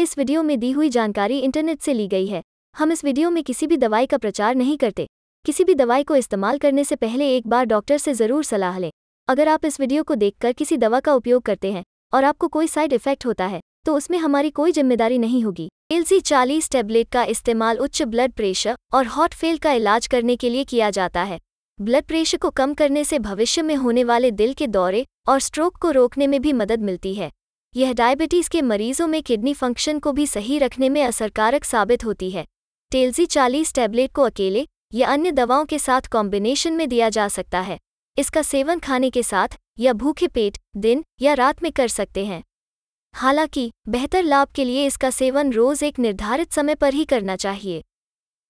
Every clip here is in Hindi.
इस वीडियो में दी हुई जानकारी इंटरनेट से ली गई है। हम इस वीडियो में किसी भी दवाई का प्रचार नहीं करते। किसी भी दवाई को इस्तेमाल करने से पहले एक बार डॉक्टर से ज़रूर सलाह लें। अगर आप इस वीडियो को देखकर किसी दवा का उपयोग करते हैं और आपको कोई साइड इफ़ेक्ट होता है तो उसमें हमारी कोई ज़िम्मेदारी नहीं होगी। एलसी चालीस टेबलेट का इस्तेमाल उच्च ब्लड प्रेशर और हॉट फेल का इलाज करने के लिए किया जाता है। ब्लड प्रेशर को कम करने से भविष्य में होने वाले दिल के दौरे और स्ट्रोक को रोकने में भी मदद मिलती है। यह डायबिटीज़ के मरीजों में किडनी फ़ंक्शन को भी सही रखने में असरकारक साबित होती है। टेल्जी 40 टैबलेट को अकेले या अन्य दवाओं के साथ कॉम्बिनेशन में दिया जा सकता है। इसका सेवन खाने के साथ या भूखे पेट, दिन या रात में कर सकते हैं। हालाँकि, बेहतर लाभ के लिए इसका सेवन रोज एक निर्धारित समय पर ही करना चाहिए।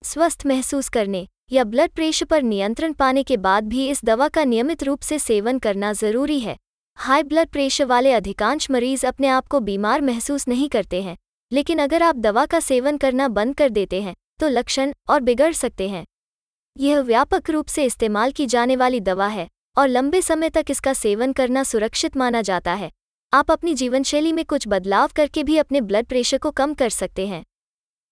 स्वस्थ महसूस करने या ब्लड प्रेशर पर नियंत्रण पाने के बाद भी इस दवा का नियमित रूप से सेवन करना ज़रूरी है। हाई ब्लड प्रेशर वाले अधिकांश मरीज़ अपने आप को बीमार महसूस नहीं करते हैं, लेकिन अगर आप दवा का सेवन करना बंद कर देते हैं तो लक्षण और बिगड़ सकते हैं। यह व्यापक रूप से इस्तेमाल की जाने वाली दवा है और लंबे समय तक इसका सेवन करना सुरक्षित माना जाता है। आप अपनी जीवनशैली में कुछ बदलाव करके भी अपने ब्लड प्रेशर को कम कर सकते हैं।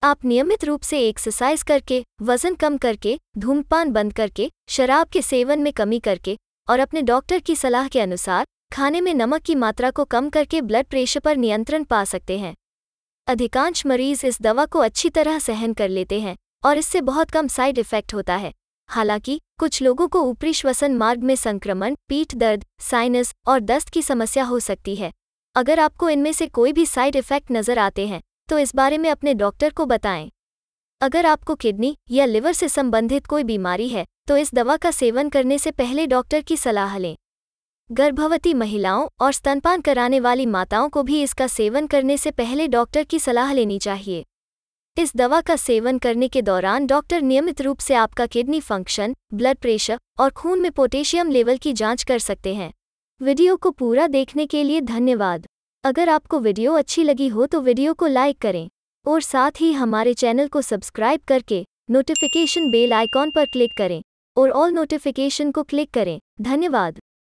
आप नियमित रूप से एक्सरसाइज करके, वज़न कम करके धूमपान बंद करके, शराब के सेवन में कमी करके और अपने डॉक्टर की सलाह के अनुसार खाने में नमक की मात्रा को कम करके ब्लड प्रेशर पर नियंत्रण पा सकते हैं। अधिकांश मरीज़ इस दवा को अच्छी तरह सहन कर लेते हैं और इससे बहुत कम साइड इफ़ेक्ट होता है। हालाँकि, कुछ लोगों को ऊपरी श्वसन मार्ग में संक्रमण, पीठ दर्द साइनस और दस्त की समस्या हो सकती है। अगर आपको इनमें से कोई भी साइड इफ़ेक्ट नज़र आते हैं तो इस बारे में अपने डॉक्टर को बताएँ। अगर आपको किडनी या लिवर से संबंधित कोई बीमारी है तो इस दवा का सेवन करने से पहले डॉक्टर की सलाह लें। गर्भवती महिलाओं और स्तनपान कराने वाली माताओं को भी इसका सेवन करने से पहले डॉक्टर की सलाह लेनी चाहिए। इस दवा का सेवन करने के दौरान डॉक्टर नियमित रूप से आपका किडनी फ़ंक्शन, ब्लड प्रेशर और खून में पोटेशियम लेवल की जाँच कर सकते हैं। वीडियो को पूरा देखने के लिए धन्यवाद। अगर आपको वीडियो अच्छी लगी हो तो वीडियो को लाइक करें और साथ ही हमारे चैनल को सब्सक्राइब करके नोटिफिकेशन बेल आइकॉन पर क्लिक करें और ऑल नोटिफिकेशन को क्लिक करें। धन्यवाद।